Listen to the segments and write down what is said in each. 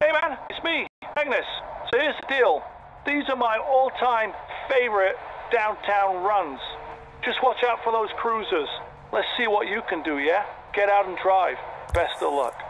Hey man, it's me, Magnus. So here's the deal. These are my all-time favorite downtown runs. Just watch out for those cruisers. Let's see what you can do, yeah? Get out and drive. Best of luck.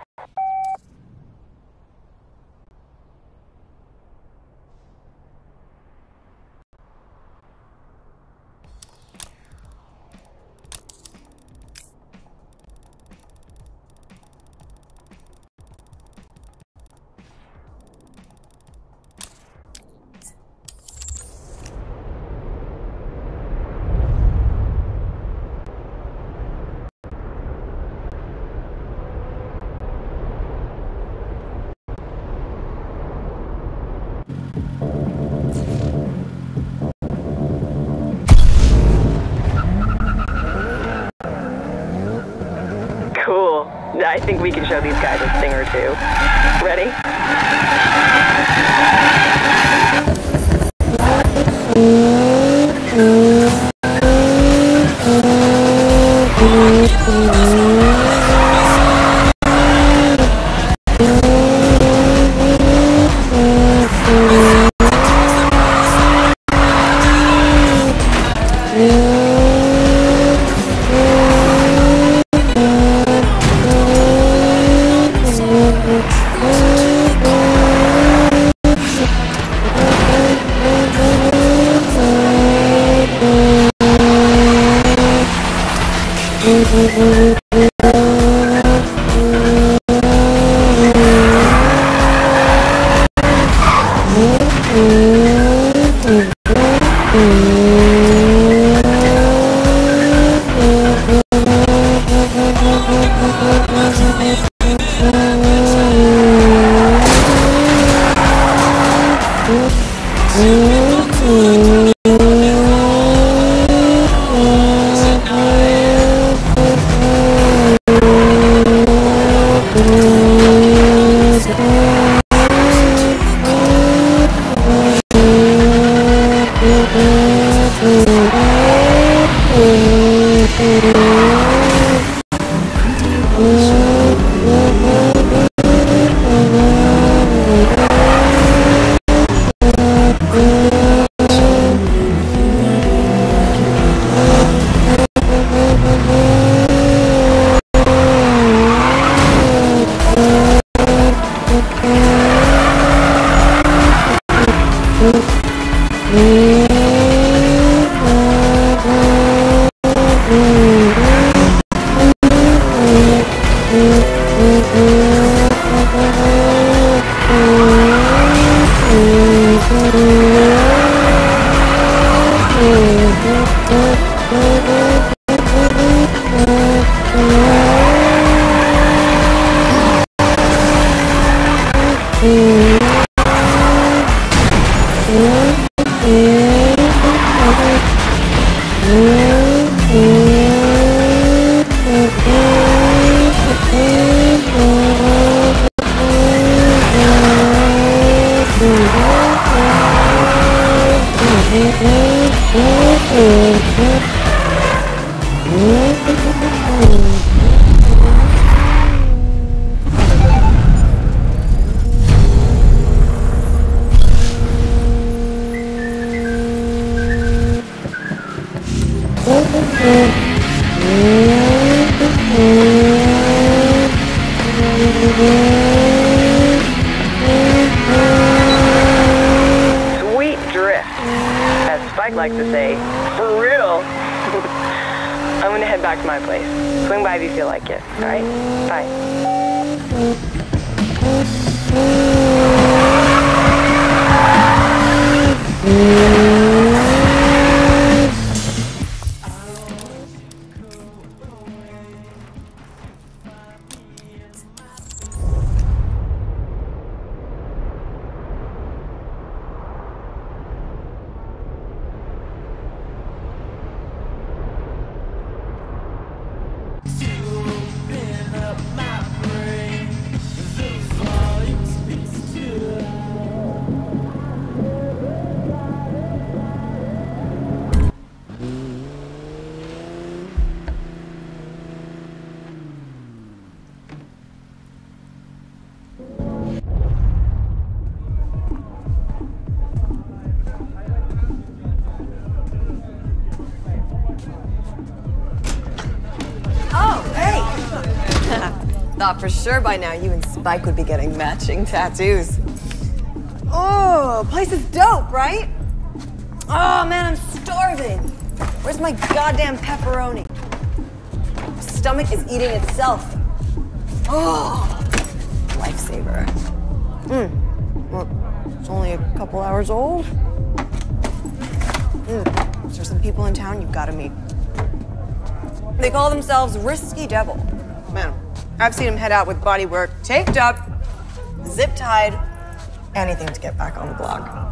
I think we can show these guys a thing or two. Ready? Place. Swing by if you feel like it. All right? Bye. Thought for sure by now you and Spike would be getting matching tattoos. Oh, place is dope, right? Oh man, I'm starving. Where's my goddamn pepperoni? Stomach is eating itself. Oh, lifesaver. Hmm. Well, it's only a couple hours old. Mm. There's some people in town you've got to meet. They call themselves Risky Devil. Man, I've seen him head out with body work, taped up, zip tied, anything to get back on the block.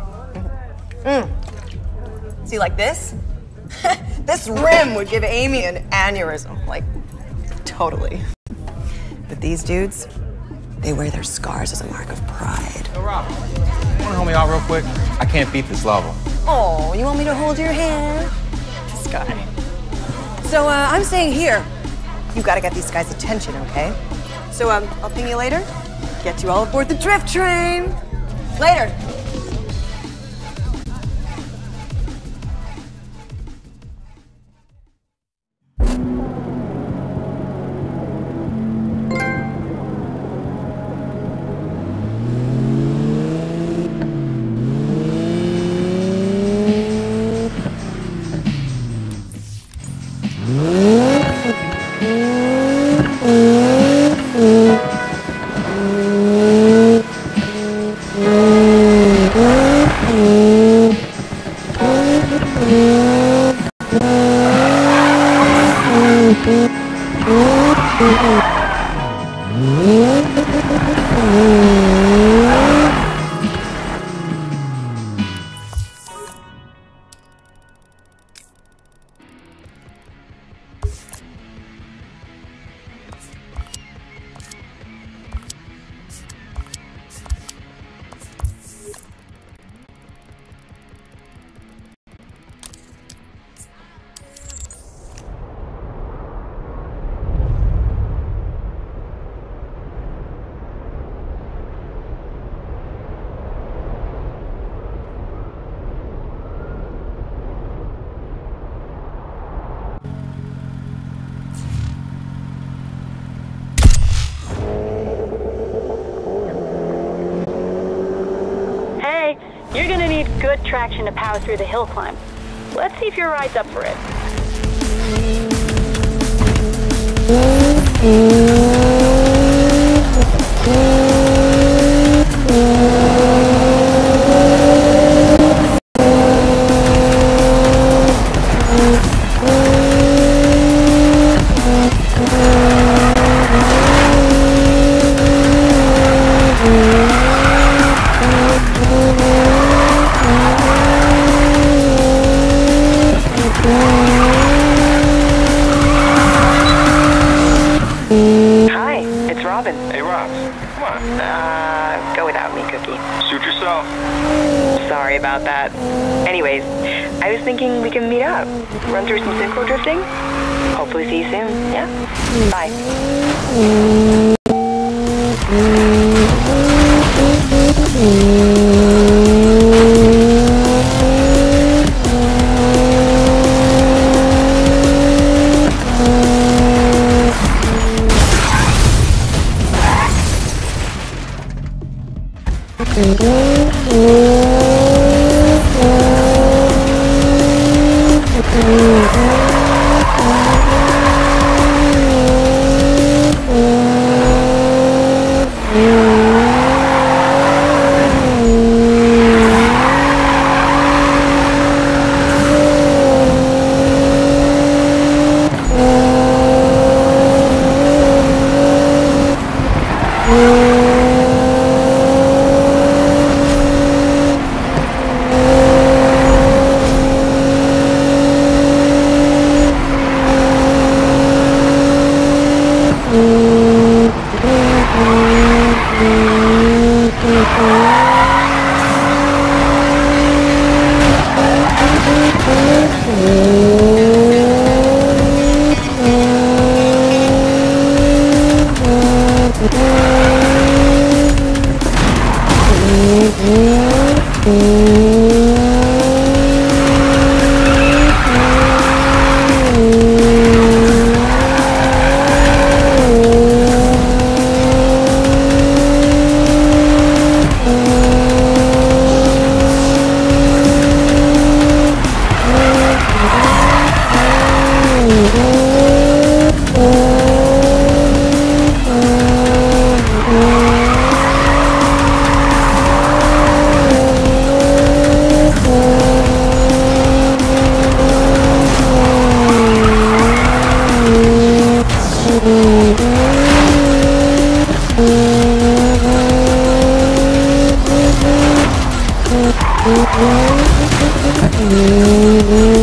Mm. See, like this? this rim would give Amy an aneurysm. Like, totally. But these dudes, they wear their scars as a mark of pride. Yo, Rob, you wanna help me out real quick? I can't beat this level. Oh, you want me to hold your hand? This guy. So, uh, I'm staying here. You gotta get these guys' attention, okay? So, um, I'll ping you later. Get you all aboard the drift train. Later. Hey, good traction to power through the hill climb. Let's see if your ride's up for it. Nah, go without me, Cookie. Suit yourself. Sorry about that. Anyways, I was thinking we can meet up, run through some synchro drifting. Hopefully see you soon, yeah? Bye. Mm -hmm. Ừ.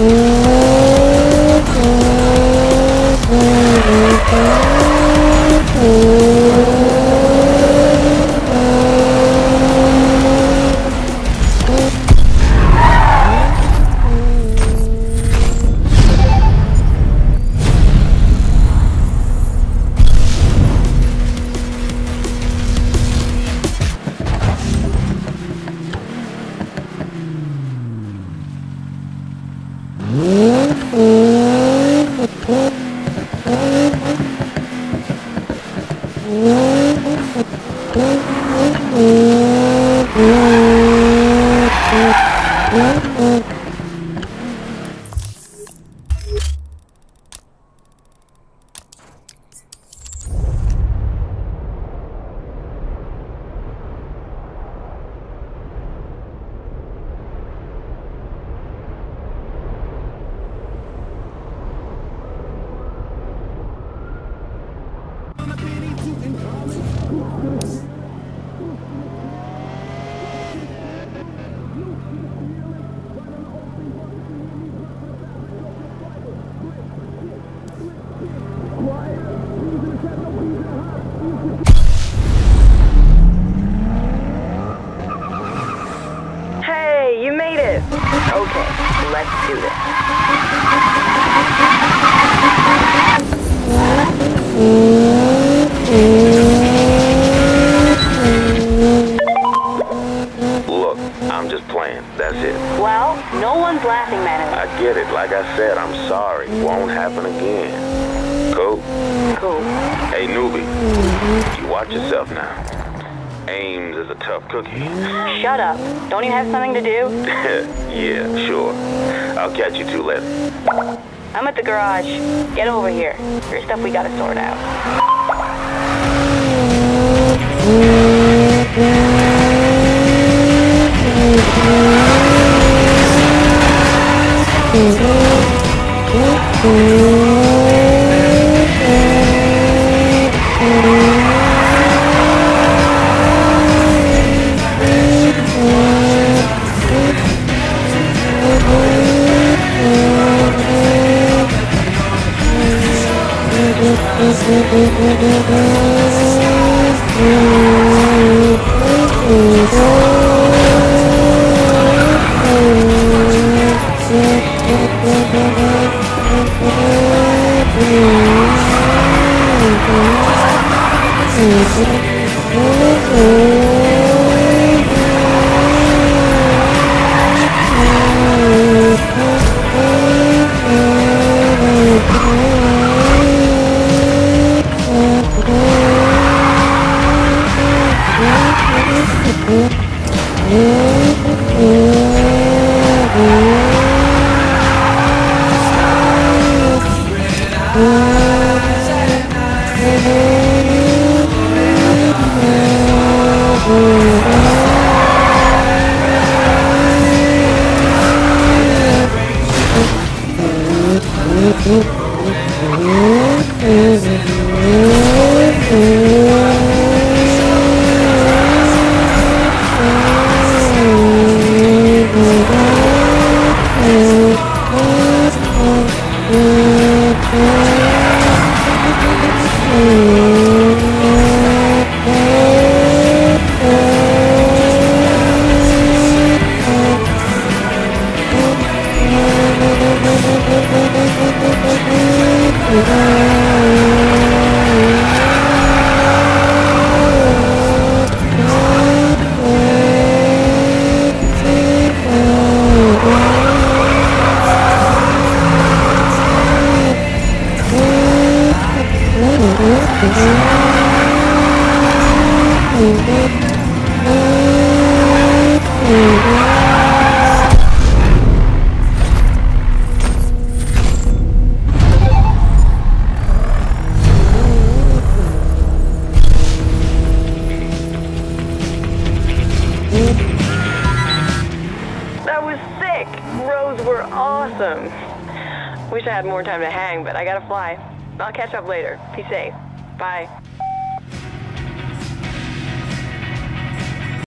Okay, let's do this. Look, I'm just playing. That's it. Well, no one's laughing, man. I get it. Like I said, I'm sorry. Won't happen again. Cool. Cool. Hey, newbie. You watch yourself now. Ames is a tough cookie. Shut up. Don't you have something to do? yeah, sure. I'll catch you two later. I'm at the garage. Get over here. There's stuff we gotta sort out. That more time to hang, but I gotta fly. I'll catch up later. Be safe. Bye.